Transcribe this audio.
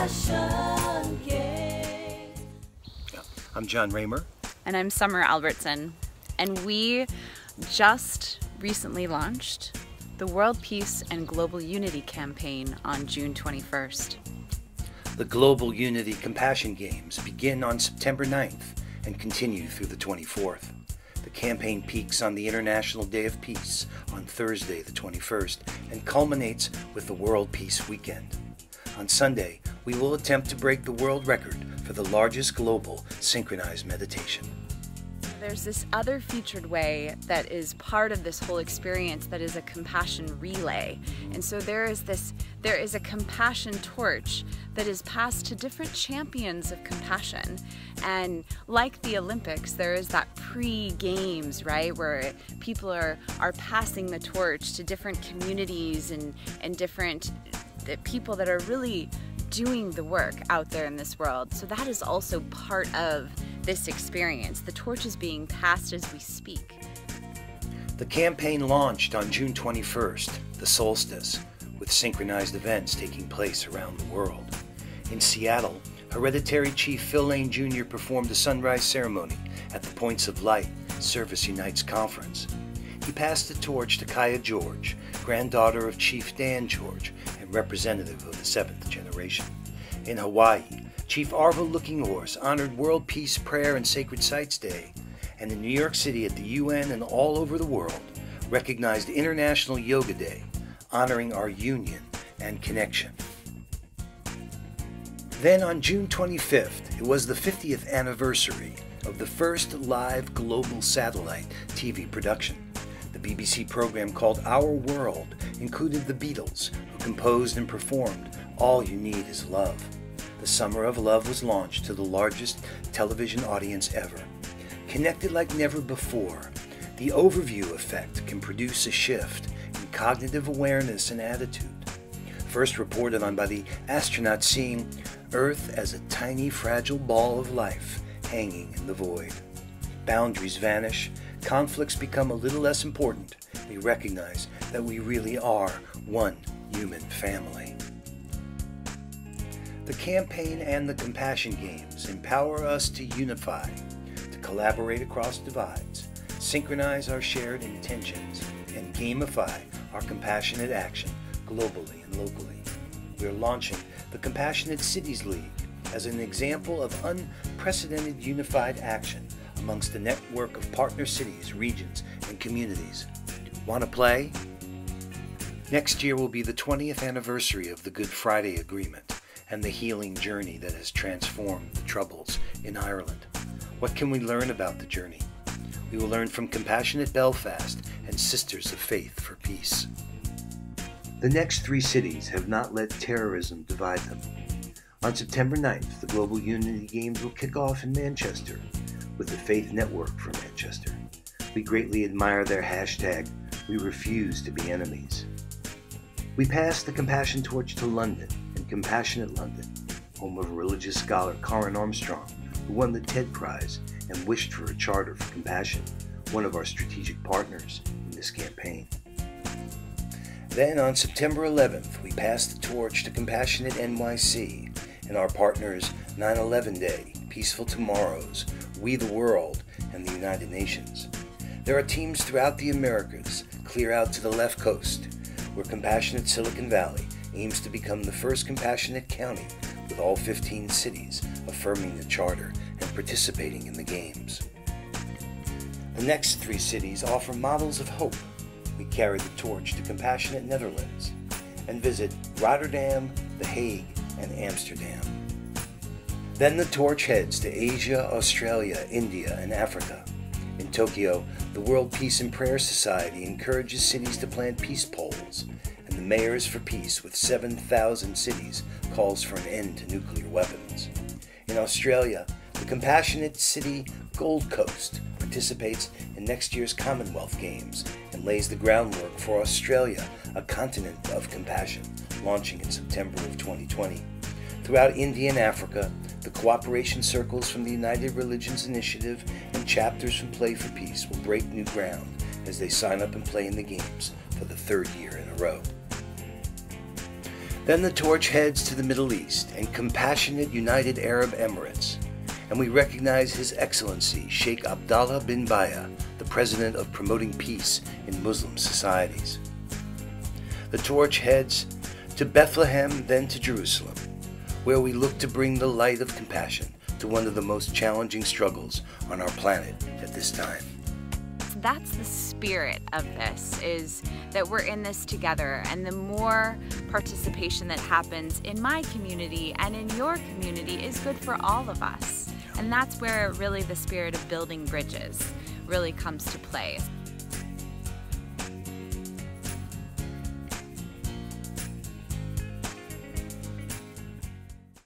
Compassion Game. I'm Jon Ramer. And I'm Summer Albertson. And we just recently launched the World Peace and Global Unity campaign on June 21st. The Global Unity Compassion Games begin on September 9th and continue through the 24th. The campaign peaks on the International Day of Peace on Thursday, the 21st, and culminates with the World Peace Weekend. On Sunday, we will attempt to break the world record for the largest global synchronized meditation. There's this other featured way that is part of this whole experience that is a compassion relay. And so there is this there is a compassion torch that is passed to different champions of compassion. And like the Olympics, there is that pre-games, right, where people are are passing the torch to different communities and and different people that are really doing the work out there in this world. So that is also part of this experience. The torch is being passed as we speak. The campaign launched on June 21st, the solstice, with synchronized events taking place around the world. In Seattle, Hereditary Chief Phil Lane Jr. performed a sunrise ceremony at the Points of Light Service Unites conference. He passed the torch to Kaya George, granddaughter of Chief Dan George and representative of the seventh generation. In Hawaii, Chief Arvol Looking Horse honored World Peace Prayer and Sacred Sites Day, and in New York City at the UN and all over the world, recognized International Yoga Day, honoring our union and connection. Then on June 25th, it was the 50th anniversary of the first live global satellite TV production. The BBC program called Our World included the Beatles, who composed and performed All You Need Is Love. The Summer of Love was launched to the largest television audience ever. Connected like never before, the overview effect can produce a shift in cognitive awareness and attitude. First reported on by the astronaut seeing Earth as a tiny fragile ball of life hanging in the void. Boundaries vanish, conflicts become a little less important. We recognize that we really are one human family. The campaign and the compassion games empower us to unify, to collaborate across divides, synchronize our shared intentions, and gamify our compassionate action globally and locally. We are launching the Compassionate Cities League as an example of unprecedented unified action amongst a network of partner cities, regions, and communities. Want to play? Next year will be the 20th anniversary of the Good Friday Agreement and the healing journey that has transformed the Troubles in Ireland. What can we learn about the journey? We will learn from Compassionate Belfast and Sisters of Faith for Peace. The next three cities have not let terrorism divide them. On September 9th, the Global Unity Games will kick off in Manchester with the Faith Network for Manchester. We greatly admire their hashtag, We Refuse to Be Enemies. We pass the compassion torch to London and Compassionate London, home of religious scholar Karen Armstrong, who won the TED Prize and wished for a charter for compassion, one of our strategic partners in this campaign. Then on September 11th, we passed the torch to Compassionate NYC and our partners 9 11 Day, Peaceful Tomorrows, We the World, and the United Nations. There are teams throughout the Americas, clear out to the left coast, where Compassionate Silicon Valley aims to become the first compassionate county with all 15 cities affirming the charter and participating in the games. The next three cities offer models of hope. We carry the torch to Compassionate Netherlands and visit Rotterdam, The Hague, and Amsterdam. Then the torch heads to Asia, Australia, India, and Africa. In Tokyo, the World Peace and Prayer Society encourages cities to plant peace poles and the Mayors for Peace with 7,000 cities calls for an end to nuclear weapons. In Australia, the compassionate city Gold Coast participates in next year's Commonwealth Games and lays the groundwork for Australia, a continent of compassion, launching in September of 2020. Throughout India and Africa, the cooperation circles from the United Religions Initiative and chapters from Play for Peace will break new ground as they sign up and play in the games for the third year in a row. Then the torch heads to the Middle East and compassionate United Arab Emirates, and we recognize His Excellency Sheikh Abdallah bin Baya, the President of Promoting Peace in Muslim Societies. The torch heads to Bethlehem, then to Jerusalem, where we look to bring the light of compassion to one of the most challenging struggles on our planet at this time. That's the spirit of this is that we're in this together. And the more participation that happens in my community and in your community is good for all of us. And that's where really the spirit of building bridges really comes to play